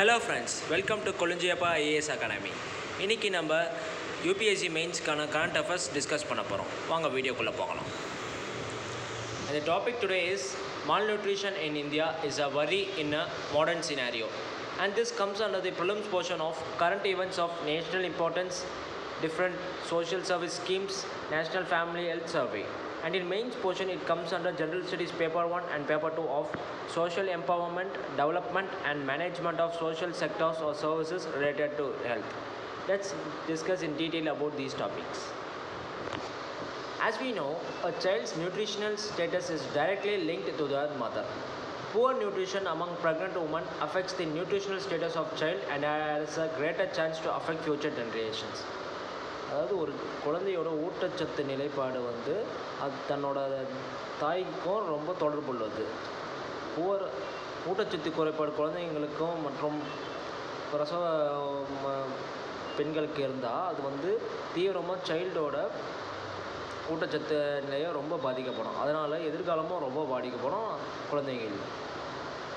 Hello friends welcome to Kolinjiappa IAS academy இன்றைக்கி நம்ம UPSC மெயின்ஸ்க்கான கரண்ட் அஃபேர்ஸ் டிஸ்கஸ் பண்ண போகிறோம் வாங்க வீடியோக்குள்ளே போகலாம் அந்த topic today is malnutrition in India is a worry in a modern scenario and this comes under the prelims portion of current events of national importance different social service schemes national family health survey And in mains portion, it comes under General Studies Paper 1 and Paper 2 of Social Empowerment, Development and Management of Social Sectors or Services related to health. Let's discuss in detail about these topics. As we know, a child's nutritional status is directly linked to their mother. Poor nutrition among pregnant women affects the nutritional status of child and has a greater chance to affect future generations. அதாவது ஒரு குழந்தையோட ஊட்டச்சத்து நிலைப்பாடு வந்து அது தன்னோட தாய்க்கும் ரொம்ப தொடர்புள்ளது ஒவ்வொரு ஊட்டச்சத்து குறைபாடு குழந்தைங்களுக்கும் மற்றும் பிரசவ ம- பெண்களுக்கு இருந்தால் அது வந்து தீவிரமாக சைல்டோட ஊட்டச்சத்து நிலையம் ரொம்ப பாதிக்கப்படும். அதனால் எதிர்காலமும் ரொம்ப பாதிக்கப்படும் குழந்தைகள்.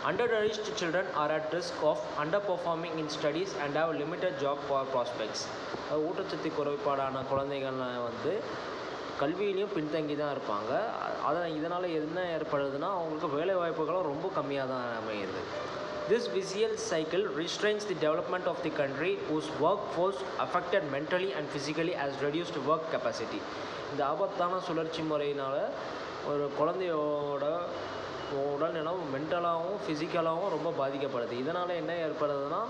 Undernourished children are at risk of underperforming in studies and have limited job pro- prospects. அஹ் ஊட்டச்சத்து குறைபாடான குழந்தைகள் வந்து கல்வியிலையும் பின்தங்கி தான் இருப்பாங்க அதான் இதனால் என்ன ஏற்படுதுன்னா அவங்களுக்கு வேலை வாய்ப்புகளும் ரொம்ப கம்மியாக தான் அமையுது This vicious cycle restrains the development of the country whose workforce affected mentally and physically has reduced work capacity. இந்த ஆபத்தான சுழற்சி முறையினால் ஒரு குழந்தையோட உடல்நலம் மென்டலாகவும் ஃபிசிக்கலாகவும் ரொம்ப பாதிக்கப்படுது இதனால் என்ன ஏற்படுதுன்னா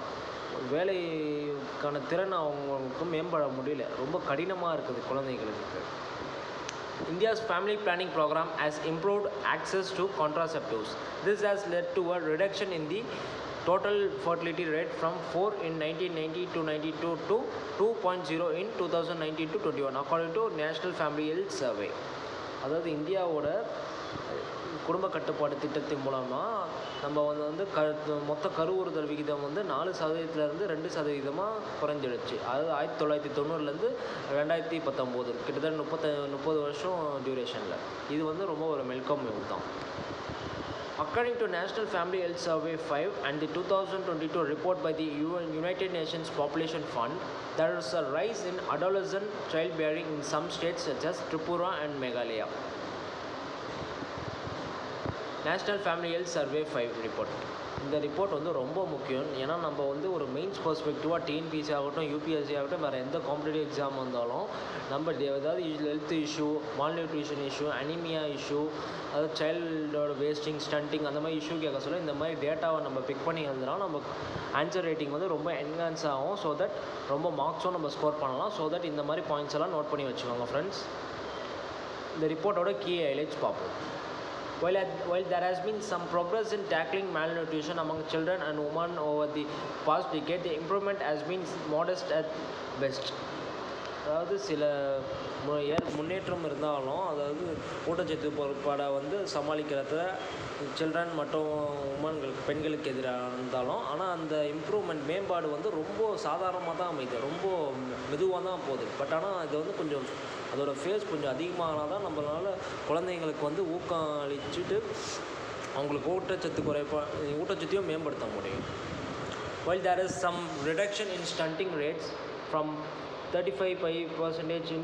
வேலைக்கான திறன் அவங்களுக்கு மேம்பட முடியல ரொம்ப கடினமாக இருக்குது குழந்தைகளுக்கு India's family planning program has improved access to contraceptives. This has led to a reduction in the total fertility rate from 4 in 1990 to 92 to 2.0 in 2019 to 21 according to National Family Health Survey. அதாவது இந்தியாவோட குடும்ப கட்டுப்பாடு திட்டத்தின் மூலமாக நம்ம வந்து வந்து க மொத்த கருவுறுதல் விகிதம் வந்து நாலு சதவீதத்துலேருந்து ரெண்டு சதவீதமாக குறைஞ்சிடுச்சு அதாவது ஆயிரத்தி தொள்ளாயிரத்தி தொண்ணூறுலேருந்து ரெண்டாயிரத்தி பத்தொம்போது கிட்டத்தட்ட முப்பத்த முப்பது வருஷம் டியூரேஷனில் இது வந்து ரொம்ப ஒரு மெல்கம் மூவ் தான் According to National Family Health Survey 5 and the 2022 report by the UN United Nations Population Fund, there is a rise in adolescent childbearing in some states such as Tripura and Meghalaya. National family health survey five report. இந்த report வந்து ரொம்ப முக்கியம். ஏன்னா நம்ம வந்து ஒரு mains பர்ஸ்பெக்டிவாக TNPSC ஆகட்டும் யூபிஎஸ்சி ஆகட்டும் வேறு எந்த காம்படிட்டிவ் எக்ஸாம் வந்தாலும் நம்ம ஏதாவது health issue malnutrition issue anaemia issue அதாவது சைல்டோட வேஸ்டிங் ஸ்டண்டிங் அந்த மாதிரி இஷ்யூ கேட்க சொல்ல இந்த மாதிரி டேட்டாவை நம்ம பிக் பண்ணி எழுதுனா நம்ம ஆன்சர் ரேட்டிங் வந்து ரொம்ப என்ஹான்ஸ் ஆகும். ஸோ தட் ரொம்ப மார்க்ஸும் நம்ம ஸ்கோர் பண்ணலாம். ஸோ தட் இந்த மாதிரி பாயிண்ட்ஸ் எல்லாம் நோட் பண்ணி வச்சுக்கோங்க ஃப்ரெண்ட்ஸ் இந்த ரிப்போர்ட்டோட கீ ஹைலைட்ஸ் பார்ப்போம். While, at, while there has been some progress in tackling malnutrition among children and women over the past decade, the improvement has been modest at best. அதாவது சில முன்னேற்றம் இருந்தாலும் அதாவது ஊட்டச்சத்து பொருட்பாடை வந்து சமாளிக்கிறதுல சில்ட்ரன் மற்றும் உமன்களுக்கு பெண்களுக்கு எதிராக இருந்தாலும் ஆனால் அந்த இம்ப்ரூவ்மெண்ட் மேம்பாடு வந்து ரொம்ப சாதாரணமாக தான் அமையுது ரொம்ப மெதுவாக தான் போகுது. பட் ஆனால் இது வந்து கொஞ்சம் அதோட ஃபேஸ் கொஞ்சம் அதிகமானால் தான் நம்மளால குழந்தைங்களுக்கு வந்து ஊக்கம் அளிச்சுட்டு அவங்களுக்கு ஊட்டச்சத்து குறைப்பா ஊட்டச்சத்தையும் மேம்படுத்த முடியும் While there is some reduction in stunting rates from 35 percentage in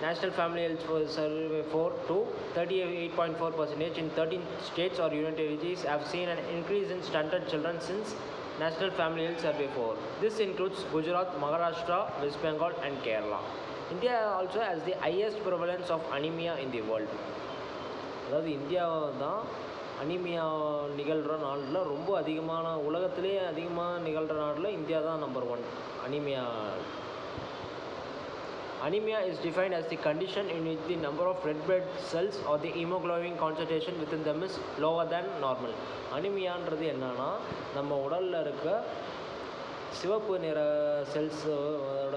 National Family Health Survey 4 to 38.4 percentage in 13 states or union territories have seen an increase in stunted children since National Family Health Survey 4. This includes Gujarat, Maharashtra, West Bengal and Kerala. India also has the highest prevalence of anaemia in the world அதாவது இந்தியாவை தான் anaemia நிகழ்கிற நாடில் ரொம்ப அதிகமான உலகத்திலேயே அதிகமாக நிகழ்கிற நாடில் India தான் number one anaemia Anemia is defined as the condition in the number of red red cells cells the the hemoglobin with in them is lower than normal அனிமியான்றது என்னன்னா நம்ம உடலில் இருக்க சிவப்பு நிற செல்ஸோட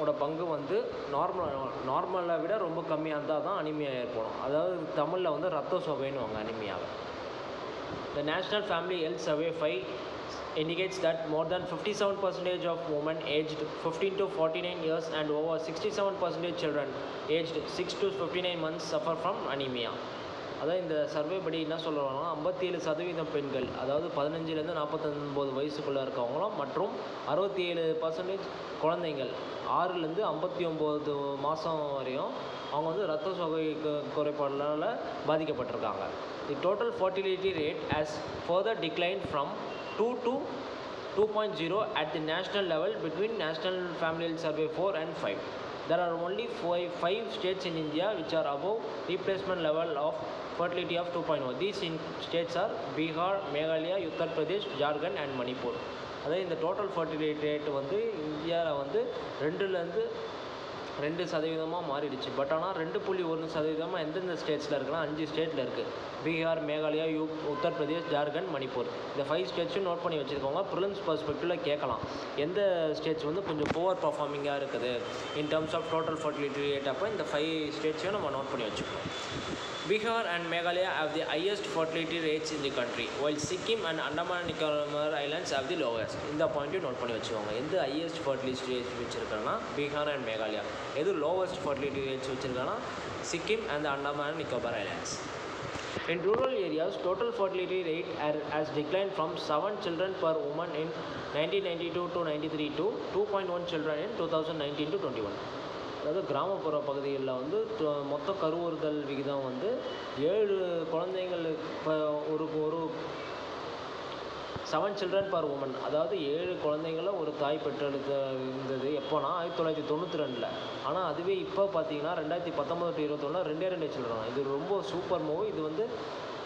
ஓட பங்கு வந்து நார்மல் நார்மலை விட ரொம்ப கம்மியாக இருந்தால் தான் அனிமியா ஏற்படும் அதாவது தமிழில் வந்து ரத்த சோகைன்னுவாங்க அனிமியாவை the national family health survey five indicates that more than fifty seven percentage of women age fifteen women forty nine years and over and seven percentage children children six 6 to nine months suffer from anaemia அதான் இந்த survey படி என்ன சொல்கிறாங்கன்னா ஐம்பத்தி ஏழு சதவீதம் பெண்கள் அதாவது பதினஞ்சுலேருந்து நாற்பத்தொம்போது வயசுக்குள்ளே இருக்கவங்களும் மற்றும் அறுபத்தி ஏழு பர்சன்டேஜ் குழந்தைங்கள் ஆறுலேருந்து ஐம்பத்தி ஒம்பது மாதம் வரையும் அவங்க வந்து ரத்த சோகை கு- குறைபாடுனால பாதிக்கப்பட்டிருக்காங்க. The total fertility rate has further decline from two to two point zero at the national level between national family survey four and five There are only five, five states in India which are above replacement level of fertility of 2.0. These in states are Bihar, Meghalaya, Uttar Pradesh, Jharkhand and Manipur. அதாவது இந்த total fertility rate வந்து இந்தியாவில் வந்து ரெண்டுலேருந்து ரெண்டு சதவீதமாக மாறிடுச்சு. But ஆனால் ரெண்டு புள்ளி ஒன்று சதவீதமாக எந்தெந்த ஸ்டேட்ஸில் இருக்குன்னா அஞ்சு ஸ்டேட்டில் இருக்குது பீகார் மேகாலயா யூ உத்தரப்பிரதேஷ் ஜார்க்கண்ட் மணிப்பூர். இந்த ஃபைவ் ஸ்டேட்ஸும் நோட் பண்ணி வச்சுருக்கவங்க ப்ரிலிம்ஸ் பர்ஸ்பெக்டிவில் கேட்கலாம். எந்த ஸ்டேட்ஸ் வந்து கொஞ்சம் புவர் பர்ஃபார்மிங்காக இருக்குது? In terms of total fertility rate அப்போ இந்த ஃபைவ் ஸ்டேட்ஸையும் நம்ம நோட் பண்ணி வச்சுக்கணும் Bihar and Meghalaya have the highest fertility rates in the country, while Sikkim and Andaman and Nicobar Islands have the lowest. இந்த பாயிண்ட்டையும் நோட் பண்ணி வச்சுக்கோங்க எந்த ஹையஸ்ட் fertility rates வச்சுருக்காங்கன்னா பீகார் அண்ட் மேகாலயா எது lowest fertility rates வச்சுருக்காங்கன்னா Sikkim and Andaman and Nicobar Islands. In rural areas, total fertility rate are- has declined from 7 children per woman in 1992 to 93 to 2.1 children in 2019 to 21. அதாவது கிராமப்புற பகுதிகளில் வந்து மொத்த கருவுறுதல் விகிதம் வந்து ஏழு குழந்தைங்கள் இப்போ ஒரு ஒரு செவன் சில்ட்ரன் பர் உமன் அதாவது ஏழு குழந்தைங்கள ஒரு தாய் பெற்றெடுத்த இருந்தது. எப்போனா ஆயிரத்தி தொள்ளாயிரத்தி தொண்ணூற்றி ரெண்டில். ஆனால் அதுவே இப்போ பார்த்தீங்கன்னா ரெண்டாயிரத்தி பத்தொம்பது டு இருபத்தொன்னில் ரெண்டே ரெண்டே சில்ட்ரன் இது ரொம்ப சூப்பர் மூவி இது வந்து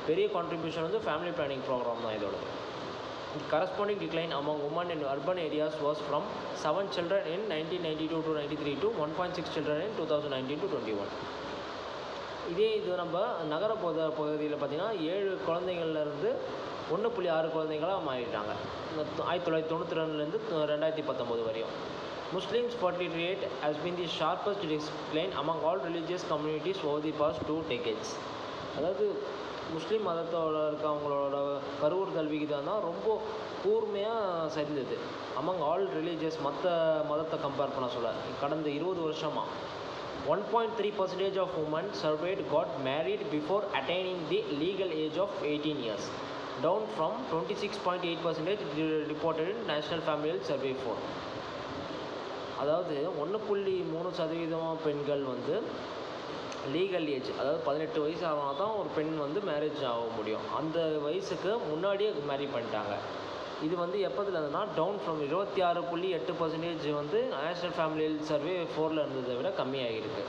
பெரிய கான்ட்ரிபியூஷன் வந்து ஃபேமிலி பிளானிங் ப்ரோக்ராம் தான் இதோட corresponding decline among women in urban areas was from 7 children in 1992 to 93 to 1.6 children in 2019 to 21 இதே இது நம்ம நகர பகுத பகுதியில் பார்த்தீங்கன்னா ஏழு குழந்தைங்கள்ல இருந்து ஒன்று புள்ளி ஆறு குழந்தைங்களாக மாறிட்டாங்க இந்த தொ- ஆயிரத்தி தொள்ளாயிரத்தி தொண்ணூற்றி ரெண்டுலேருந்து ரெண்டாயிரத்தி பத்தொம்போது வரையும் Muslims fertility rate has been the sharpest decline among all religious communities over the past two decades அதாவது முஸ்லீம் மதத்தோட இருக்கவங்களோட கரூர் கல்விக்கு தான் ரொம்ப கூர்மையாக சரிந்தது அமங் ஆல் ரிலீஜியஸ் மற்ற மதத்தை கம்பேர் பண்ண சொல்ல கடந்த இருபது வருஷமாக one point three percentage of women surveyed got married before attaining the legal age of eighteen years down from twenty six point eight percentage reported in national family survey four அதாவது ஒன்று புள்ளி மூணு சதவீதம் பெண்கள் வந்து லீகல் ஏஜ் அதாவது பதினெட்டு வயசு ஆனால் தான் ஒரு பெண் வந்து மேரேஜ் ஆக முடியும். அந்த வயசுக்கு முன்னாடியே மேரி பண்ணிட்டாங்க. இது வந்து எப்போதுல இருந்ததுன்னா டவுன் ஃப்ரம் இருபத்தி ஆறு புள்ளி எட்டு பர்சன்டேஜ் வந்து நேஷனல் ஃபேமிலி ஹெல்த் சர்வே ஃபோரில் இருந்ததை விட கம்மியாகிருக்கு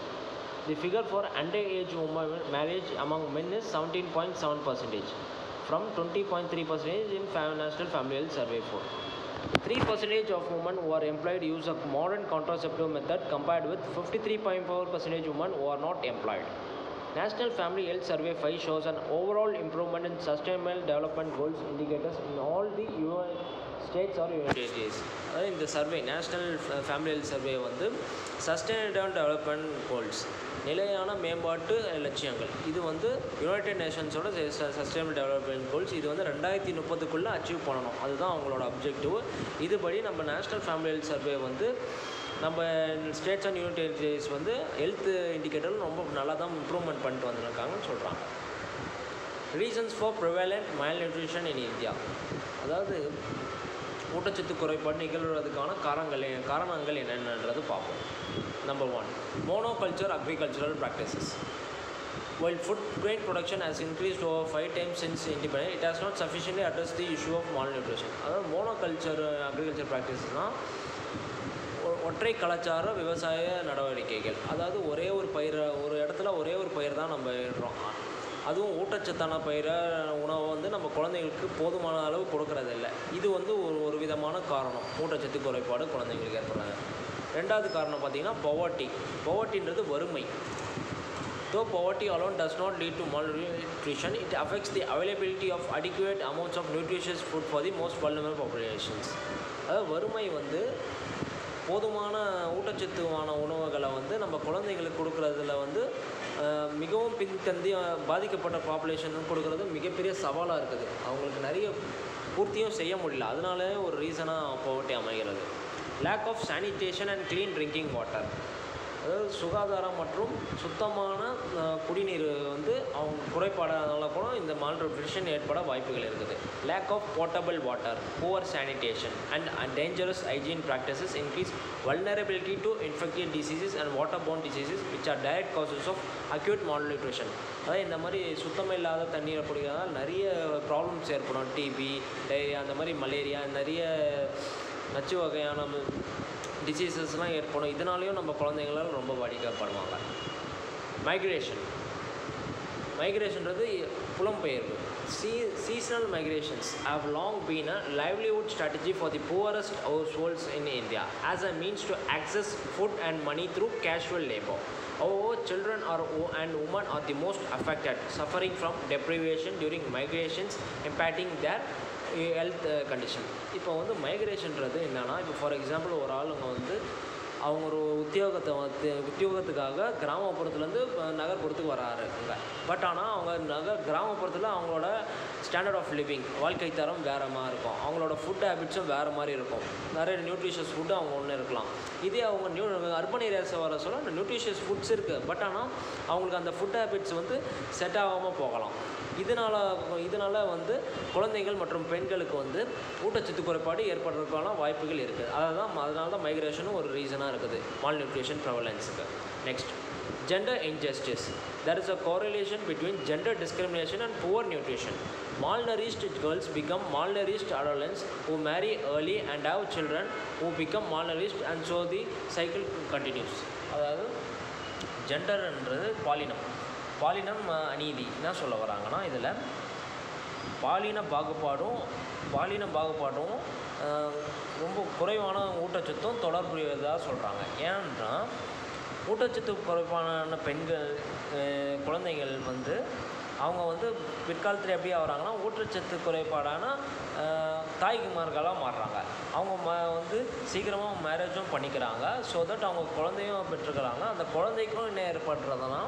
the figure for under age women marriage among men is seventeen point seven percentage from twenty point three percentage in national family health survey four 3% of women who are employed use a modern contraceptive method compared with 53.4% women who are not employed. National Family Health Survey 5 shows an overall improvement in sustainable development goals indicators in all the UN states are united அதாவது இந்த survey national family health survey வந்து sustainable development goals நிலையான மேம்பாட்டு லட்சியங்கள். இது வந்து United நேஷன்ஸோட sustainable development goals இது வந்து ரெண்டாயிரத்தி முப்பதுக்குள்ளே அச்சீவ் பண்ணணும். அதுதான் அவங்களோட அப்ஜெக்டிவ் இதுபடி நம்ம நேஷ்னல் ஃபேமிலி ஹெல்த் சர்வே வந்து நம்ம ஸ்டேட்ஸ் அண்ட் யூனிட் டெரிட்டரிஸ் வந்து ஹெல்த் இண்டிகேட்டர் ரொம்ப நல்லா தான் இம்ப்ரூவ்மெண்ட் பண்ணிட்டு வந்திருக்காங்கன்னு சொல்கிறாங்க reasons for prevalent malnutrition in India அதாவது ஊட்டச்சத்து குறைபாடு நிகழ்வதற்கான காரணங்கள் காரணங்கள் என்னென்னன்றது பார்ப்போம். Number one monoculture agricultural practices While food grain production has increased over five times since independence, it has not sufficiently addressed the issue of malnutrition. அதாவது monoculture agriculture ப்ராக்டிஸ்னால் ஒற்றை கலாச்சார விவசாய நடவடிக்கைகள். அதாவது ஒரே ஒரு பயிர் ஒரு இடத்துல ஒரே ஒரு பயிர் தான் நம்ம இடுறோம். அதுவும் ஊட்டச்சத்தான பயிரை உணவை வந்து நம்ம குழந்தைங்களுக்கு போதுமான அளவு கொடுக்கறதில்ல. இது வந்து ஒரு ஒரு விதமான காரணம். ஊட்டச்சத்து குறைபாடு குழந்தைங்களுக்கு ஏற்படுறாங்க ரெண்டாவது காரணம் பார்த்தீங்கன்னா பவர்ட்டி பவர்ட்டின்றது வறுமை. Though poverty alone does not lead to malnutrition, it affects the availability of adequate amounts of nutritious food for the most vulnerable populations. அதாவது வறுமை வந்து போதுமான ஊட்டச்சத்துவான உணவுகளை வந்து நம்ம குழந்தைங்களுக்கு கொடுக்குறதுல வந்து மிகவும் பின்தந்தி பாதிக்கப்பட்ட பாப்புலேஷனும் கொடுக்கறது மிகப்பெரிய சவாலாக இருக்குது. அவங்களுக்கு நிறைய பூர்த்தியும் செய்ய முடியல. அதனால ஒரு ரீசனாக poverty அமைகிறது. Lack of sanitation and clean drinking water அதாவது சுகாதாரம் மற்றும் சுத்தமான குடிநீர் வந்து அவங்க குறைபாடாதனால கூட இந்த மால் ஏற்பட வாய்ப்புகள் இருக்குது. Lack of potable water poor sanitation and dangerous hygiene practices increase vulnerability to to diseases and water borne diseases which are direct causes of acute malnutrition அதாவது இந்த மாதிரி சுத்தம் இல்லாத தண்ணீரை குடிக்கிறதால் நிறைய ப்ராப்ளம்ஸ் ஏற்படும். டிபி டைரியா அந்த மாதிரி மலேரியா நிறைய நச்சு வகையான டிசீசஸ்லாம் ஏற்படும். இதனாலேயும் நம்ம குழந்தைங்களால் ரொம்ப பாதிக்கப்படுவாங்க. மைக்ரேஷன் மைக்ரேஷன்றது புலம்பெயர்வு. சீ seasonal migrations have long been a livelihood strategy for the poorest households in India as a means to access food and money through casual labour However, children are wo- and women are the most affected, suffering from deprivation during migrations, impacting their health condition இப்போ வந்து மைக்ரேஷன்றது என்னென்னா இப்போ for example ஒரு ஆளுங்க வந்து அவங்க ஒரு உத்தியோகத்தை உத்தியோகத்துக்காக கிராமப்புறத்துலேருந்து நகர்ப்புறத்துக்கு வராருங்க பட் ஆனால் அவங்க நகர் கிராமப்புறத்தில் அவங்களோட ஸ்டாண்டர்ட் ஆஃப் லிவிங் வாழ்க்கை தரம் வேறு மாதிரி இருக்கும். அவங்களோட ஃபுட் ஹேபிட்ஸும் வேறு மாதிரி இருக்கும். நிறைய நியூட்ரிஷியஸ் ஃபுட்டு அவங்க ஒன்று இருக்கலாம். இதே அவங்க நியூ அர்பன் ஏரியாஸை வர சொல்ல அந்த நியூட்ரிஷியஸ் ஃபுட்ஸ் இருக்குது பட் ஆனால் அவங்களுக்கு அந்த ஃபுட் ஹேபிட்ஸ் வந்து செட் ஆகாமல் போகலாம். இதனால் இதனால் வந்து குழந்தைகள் மற்றும் பெண்களுக்கு வந்து ஊட்டச்சத்து குறைபாடு ஏற்படுறதுக்கான வாய்ப்புகள் இருக்குது அதுதான் அதனால தான் மைக்ரேஷனும் ஒரு ரீசனாக இருக்குது malnutrition ப்ரெவலன்ஸுக்கு next gender injustice there is a correlation between gender discrimination and poor nutrition malnourished girls become malnourished adolescents who marry early and have children who become malnourished and so the cycle continues அதாவது ஜெண்டர்ன்றது பாலினம் பாலினம் அஹ், அநீதி என்ன சொல்ல வராங்கன்னா இதில் பாலின பாகுபாடும் பாலின பாகுபாடும் ரொம்ப குறைவான ஊட்டச்சத்தும் தொடர்புடையதாக சொல்கிறாங்க ஏன்னா ஊட்டச்சத்து குறைவான பெண்கள் குழந்தைகள் வந்து அவங்க வந்து பிற்காலத்தில் எப்படி ஆகிறாங்கன்னா ஊட்டச்சத்து குறைபாடான தாய்க்குமார்களாக மாறுறாங்க. அவங்க ம வந்து சீக்கிரமாக மேரேஜும் பண்ணிக்கிறாங்க. ஸோ தட் அவங்க குழந்தையும் பெற்றுக்கிறாங்க. அந்த குழந்தைக்கும் என்ன ஏற்படுறதுனா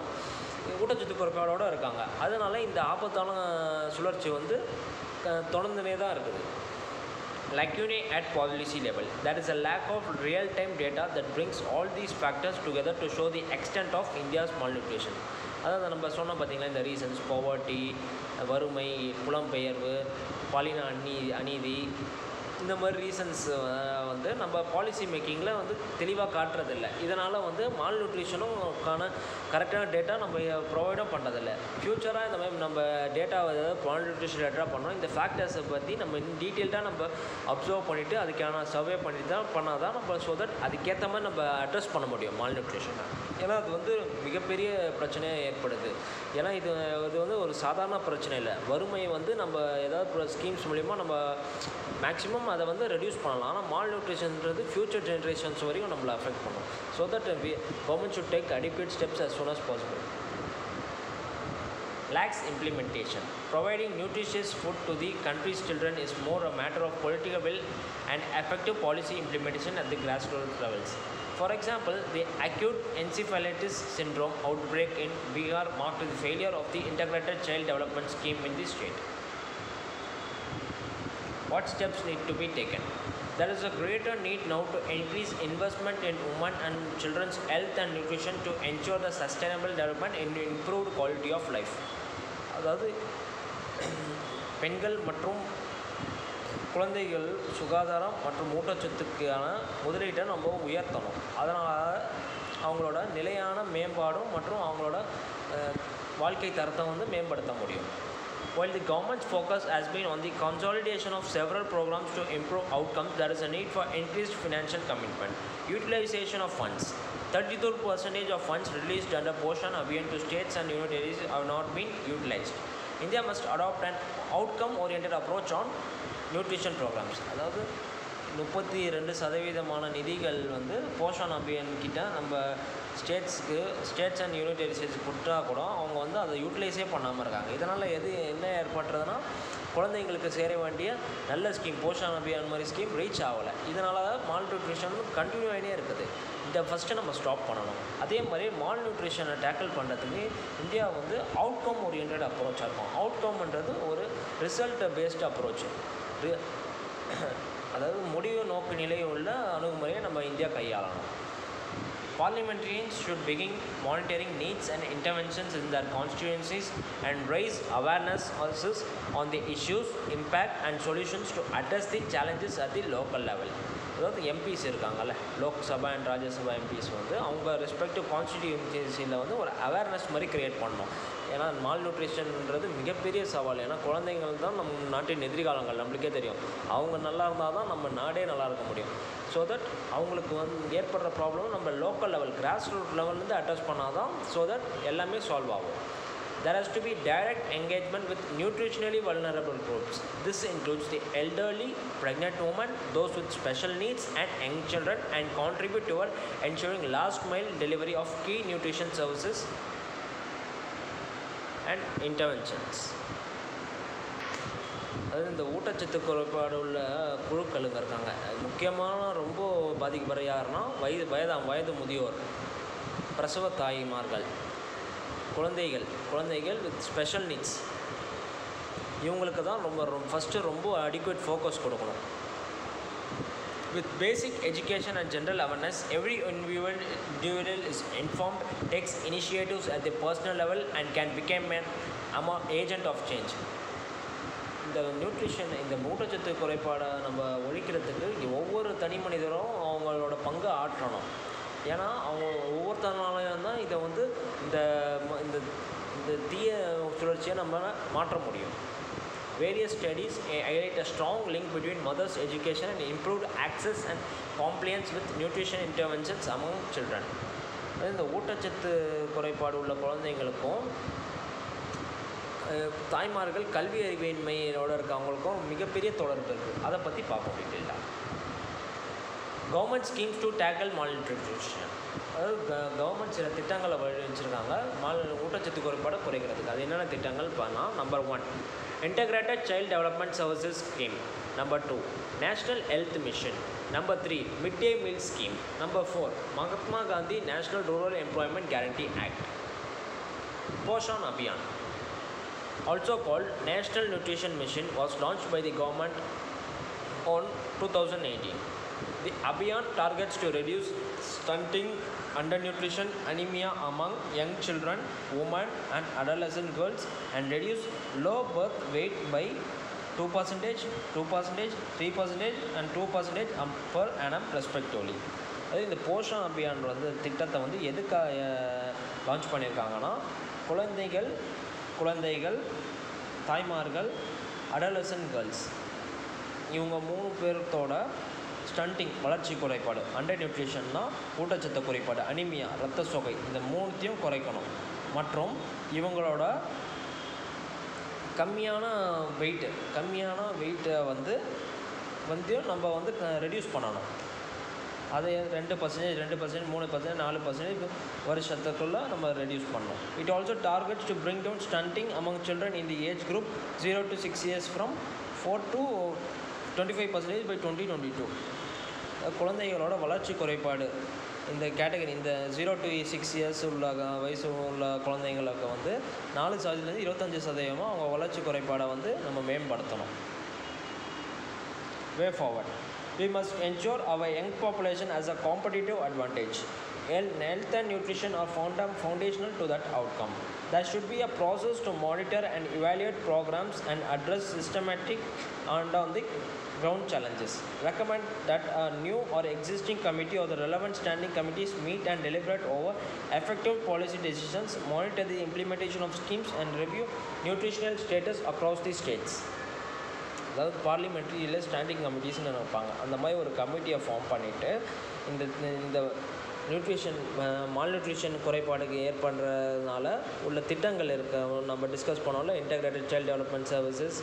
ஊட்டச்சத்து குறைபாடோடு இருக்காங்க அதனால இந்த ஆபத்தான சுழற்சி வந்து க- தொடர்ந்துனே தான் இருக்குது lacunae at policy level. There is a lack of real-time data that brings all these factors together to show the extent of India's malnutrition. அதாவது நம்ம சொன்னோம் பார்த்தீங்களா இந்த ரீசன்ஸ் poverty வறுமை புலம்பெயர்வு பாலின அநீ அநீதி இந்த மாதிரி ரீசன்ஸ் வந்து நம்ம பாலிசி மேக்கிங்கில் வந்து தெளிவாக காட்டுறதில்ல. இதனால் வந்து மால் நியூட்ரிஷனும்க்கான கரெக்டான டேட்டா நம்ம ப்ரொவைடும் பண்ணுறதில்ல ஃப்யூச்சராக இந்த மாதிரி நம்ம டேட்டா ஏதாவது மால் நியூட்ரிஷன் டேட்டா பண்ணோம். இந்த ஃபேக்டர்ஸை பற்றி நம்ம டீட்டெயில்டாக நம்ம அப்சர்வ் பண்ணிவிட்டு அதுக்கான சர்வே பண்ணி தான் பண்ணால் தான் நம்ம ஸோ தட் அதுக்கேற்ற மாதிரி நம்ம அட்ரஸ் பண்ண முடியும் மால் நியூட்ரிஷனை ஏன்னா அது வந்து மிகப்பெரிய பிரச்சனையாக ஏற்படுது. ஏன்னா இது இது வந்து ஒரு சாதாரண பிரச்சனை இல்லை. வறுமை வந்து நம்ம ஏதாவது ஸ்கீம்ஸ் மூலிமா நம்ம மேக்ஸிமம் அதை வந்து ரெடியூஸ் பண்ணலாம் ஆனால் மால் நியூட்ரிஷன்ன்றது ஃப்யூச்சர் ஜென்ரேஷன்ஸ் வரைக்கும் நம்மளை அஃபெக்ட் பண்ணும் so that government should take adequate steps as soon as possible lacks implementation. Providing nutritious food to the country's children is more a matter of political will and effective policy implementation at the grassroots levels. For example, the acute encephalitis syndrome outbreak in Bihar marked the failure of the integrated child development scheme in the state. What steps need to be taken? There is a greater need now to increase investment in women and children's health and nutrition to ensure the sustainable development and improved quality of life. அதாவது பெண்கள் மற்றும் குழந்தைகள் சுகாதாரம் மற்றும் ஊட்டச்சத்துக்கான முதலீட்டை நம்ம உயர்த்தணும் அதனால் அவங்களோட நிலையான மேம்பாடும் மற்றும் அவங்களோட வாழ்க்கை தரத்தை வந்து மேம்படுத்த முடியும் While the government's focus has been on the consolidation of several programs to improve outcomes, there is a need for increased financial commitment. Utilization of funds. 32% of funds released under Poshan Abhiyan to states and unities have not been utilized. India must adopt an outcome-oriented approach on nutrition programs. முப்பத்தி ரெண்டு சதவீதமான நிதிகள் வந்து போஷான் அபியான் கிட்ட நம்ம ஸ்டேட்ஸ்க்கு states and unit கொடுத்தா கூட அவங்க வந்து அதை யூட்டிலைஸே பண்ணாமல் இருக்காங்க. இதனால் எது என்ன ஏற்படுறதுன்னா குழந்தைங்களுக்கு சேர வேண்டிய நல்ல ஸ்கீம் போஷான் அபியான் மாதிரி ஸ்கீம் ரீச் ஆகலை. இதனால் மால் நியூட்ரிஷன் கண்டினியூ ஆகினே இருக்குது. இதை ஃபஸ்ட்டு நம்ம ஸ்டாப் பண்ணணும். அதே மாதிரி மால் நியூட்ரிஷனை டேக்கிள் பண்ணுறதுக்கு இந்தியா வந்து அவுட்கம் ஓரியன்ட் அப்ரோச்சாக இருக்கும். அவுட்கம்ன்றது ஒரு ரிசல்ட் பேஸ்டு அப்ரோச் அதாவது முடிவு நோக்கு நிலையுள்ள அணுகுமுறையை நம்ம இந்தியா கையாளணும் Parliamentarians should begin monitoring needs and interventions in their constituencies and raise awareness also on the issues, impact, and solutions to address the challenges at the local level. அதாவது MPs இருக்காங்கல்ல Lok Sabha and Rajya Sabha MPs வந்து அவங்க respective கான்ஸ்டிடியூன்சியில் வந்து ஒரு awareness மாதிரி create பண்ணணும் ஏன்னா mall நியூட்ரிஷன்ன்றது மிகப்பெரிய சவால் ஏன்னா குழந்தைங்கள் தான் நம்ம நாட்டின் எதிர்காலங்கள் நம்மளுக்கே தெரியும் அவங்க நல்லா இருந்தால் தான் நம்ம நாடே நல்லா இருக்க முடியும் ஸோ தட் அவங்களுக்கு வந்து ஏற்படுற ப்ராப்ளம் நம்ம லோக்கல் லெவல் கிராஸ் ரூட் லெவல்லேருந்து அட்ரஸ் பண்ணால் தான் ஸோ தட் எல்லாமே சால்வ் ஆகும் There has to be direct engagement with nutritionally vulnerable groups. This includes the elderly, pregnant women, those with special needs, and young children, and contribute toward ensuring last mile delivery of key nutrition services and interventions அதாவது இந்த ஊட்டச்சத்து குறைபாடு உள்ள குழுக்களுங்க இருக்காங்க. அது முக்கியமான ரொம்ப பாதிக்கப்படுற யாருன்னா வயது வயதாம் வயது முதியோர் பிரசவ தாய்மார்கள் குழந்தைகள் குழந்தைகள் வித் ஸ்பெஷல் நீட்ஸ் இவங்களுக்கு தான் ரொம்ப ரொம்ப ஃபஸ்ட்டு ரொம்ப அடிக்குவேட் ஃபோக்கஸ் கொடுக்கணும். With basic education and general awareness, every individual is is takes initiatives initiatives at personal level level and can an man அமா ஏஜென்ட் ஆஃப் சேஞ்ச் இந்த நியூட்ரிஷன் இந்த ஊட்டச்சத்து குறைபாடை நம்ம ஒழிக்கிறதுக்கு ஒவ்வொரு தனி மனிதரும் அவங்களோட பங்கு ஆற்றணும். ஏன்னா அவங்க ஒவ்வொருத்தனாலையும் தான் இதை வந்து இந்த ம- இந்த இந்த தீய சுழற்சியை நம்ம மாற்ற முடியும். Various studies highlight a strong link between mothers' education and improved access and compliance with nutrition interventions among children. அது இந்த ஊட்டச்சத்து குறைபாடு உள்ள குழந்தைங்களுக்கும் தாய்மார்கள் கல்வி அறிவின்மையோடு இருக்கவங்களுக்கும் மிகப்பெரிய தொடர்பு இருக்குது அதை பற்றி பார்ப்போம் டீட்டெயிலாக கவர்மெண்ட் ஸ்கீம்ஸ் டு டேக்கல் மால் அதாவது கவர்மெண்ட் சில திட்டங்களை வச்சிருக்காங்க மால் ஊட்டச்சத்து குறைபாடு குறைக்கிறதுக்கு. அது என்னென்ன திட்டங்கள் பண்ணால் number one Integrated Child Development Services Scheme. Number 2. National Health Mission. Number 3. Midday Meal Scheme. Number 4. Mahatma Gandhi National Rural Employment Guarantee Act. Poshan Abhiyan. Also called National Nutrition Mission was launched by the government on 2018. The Abhiyan targets to reduce stunting, undernutrition, anemia among young children, women, and adolescent girls, and reduce low birth weight by 2 percentage, 2 percentage, 3 percentage, and 2 percentage um, per annum respectively. அதாவது இந்த போஷன் அபியான் வந்து திட்டத்தை வந்து எதுக்காக launch பண்ணியிருக்காங்கன்னா குழந்தைகள் குழந்தைகள் தாய்மார்கள் அடலசன் கேர்ள்ஸ் இவங்க மூணு பேர்த்தோட ஸ்டண்டிங் வளர்ச்சி குறைபாடு அண்டர் நியூட்ரிஷன்னா ஊட்டச்சத்து குறைபாடு அனிமியா ரத்த சோகை இந்த மூணுத்தையும் குறைக்கணும். மற்றும் இவங்களோட கம்மியான வெயிட்டு கம்மியான வெயிட்டை வந்து வந்து நம்ம வந்து ரெடியூஸ் பண்ணணும். அதே ரெண்டு பர்சன்டேஜ் ரெண்டு பர்சன்டேஜ் மூணு பர்சன்டேஜ் நாலு பர்சன்டேஜ் வருஷத்துக்குள்ளே நம்ம ரெடியூஸ் பண்ணோம் it also targets to bring down stunting among children in the age group zero to six years from four to twenty five percentage by twenty twenty two குழந்தைகளோட வளர்ச்சி குறைபாடு இந்த category இந்த zero to six years உள்ள வயசு உள்ள குழந்தைங்களுக்கு வந்து நாலு சதவீதத்துலேருந்து இருபத்தஞ்சி சதவீதமும் அவங்க வளர்ச்சி குறைபாடை வந்து நம்ம மேம்படுத்தணும் way forward we must ensure our young population as a competitive advantage Hell health and nutrition and nutrition foundational foundational that outcome There should be a process to monitor and evaluate programmes and address systematic and on the ground challenges. Recommend that a new or existing committee or the relevant standing committees meet and deliberate over effective policy decisions, monitor the implementation of schemes and review nutritional status across the states. அதாவது பார்லிமெண்ட்ரியில் standing கமிட்டிஸ்னு நினைப்பாங்க அந்த மாதிரி ஒரு கமிட்டியை form பண்ணிவிட்டு இந்த இந்த nutrition malnutrition குறைபாடுக்கு ஏற்படுறதுனால உள்ள திட்டங்கள் இருக்க நம்ம டிஸ்கஸ் பண்ணோம்ல integrated child development services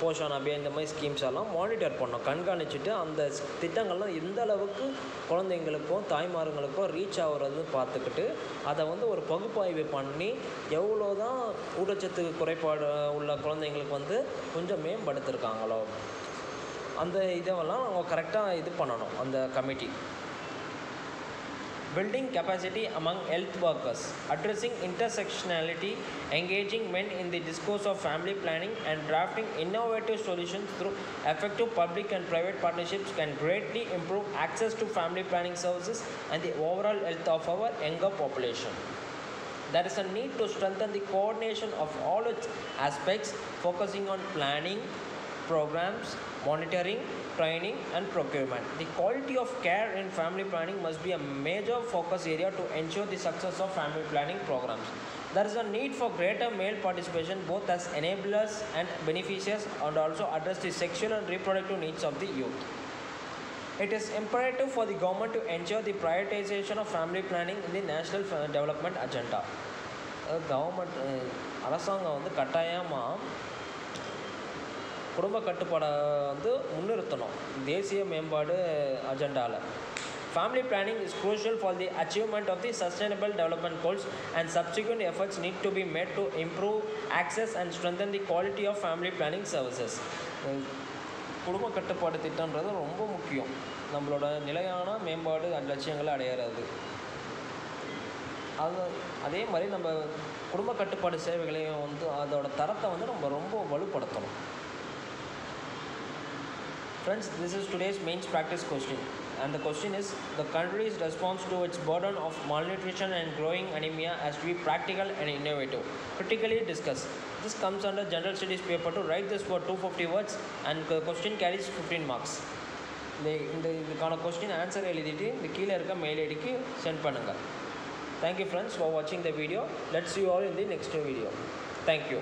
Poshan Abhiyan இந்த மாதிரி ஸ்கீம்ஸ் எல்லாம் மானிட்டர் பண்ணோம். கண்காணிச்சுட்டு அந்த ஸ்- திட்டங்கள்லாம் எந்த அளவுக்கு குழந்தைங்களுக்கும் தாய்மார்களுக்கும் ரீச் ஆகுறதுன்னு பார்த்துக்கிட்டு அதை வந்து ஒரு பகுப்பாய்வு பண்ணி எவ்வளோ தான் ஊட்டச்சத்து குறைபாடு உள்ள குழந்தைங்களுக்கு வந்து கொஞ்சம் மேம்படுத்திருக்காங்களோ அந்த இதெல்லாம் அவங்க கரெக்டாக இது பண்ணணும் அந்த committee building capacity among health workers, addressing intersectionality, engaging men in the discourse of family planning, and drafting innovative solutions through effective public and private partnerships can greatly improve access to family planning services and the overall health of our younger population. There is a need to strengthen the coordination of all its aspects, focusing on planning, programs, monitoring, training, and procurement. The quality of care in family planning must be a major focus area to ensure the success of family planning programs. There is a need for greater male participation both as enablers and beneficiaries and also address the sexual and reproductive needs of the youth. It is imperative for the government to ensure the prioritization of family planning in the national fa- development agenda. Government அரசாங்கம் வந்து கட்டாயமாக குடும்ப கட்டுப்பாடை வந்து முன்னிறுத்தணும் தேசிய மேம்பாடு அஜெண்டாவில் Family planning is crucial for the achievement of the sustainable development goals and subsequent efforts need to be made to improve access and strengthen the quality of family planning services. அஹ் குடும்ப கட்டுப்பாடு திட்டன்றது ரொம்ப முக்கியம் நம்மளோட நிலையான மேம்பாடு அந்த லட்சியங்களை அடையிறது அது அதே மாதிரி நம்ம குடும்ப கட்டுப்பாடு சேவைகளையும் வந்து அதோட தரத்தை வந்து நம்ம ரொம்ப வலுப்படுத்தணும் Friends, this is today's mains practice question. And the question is the country's response to its burden of malnutrition and growing anemia has to be practical and innovative. Critically discuss. This comes under general studies paper to write this for 250 words and the question carries 15 marks. இந்த இந்த இதுக்கான question answer எழுதிட்டு இந்த கீழே இருக்க mail ஐடிக்கு send பண்ணுங்கள் thank you friends for வாட்சிங் the video let's you all in the next video thank you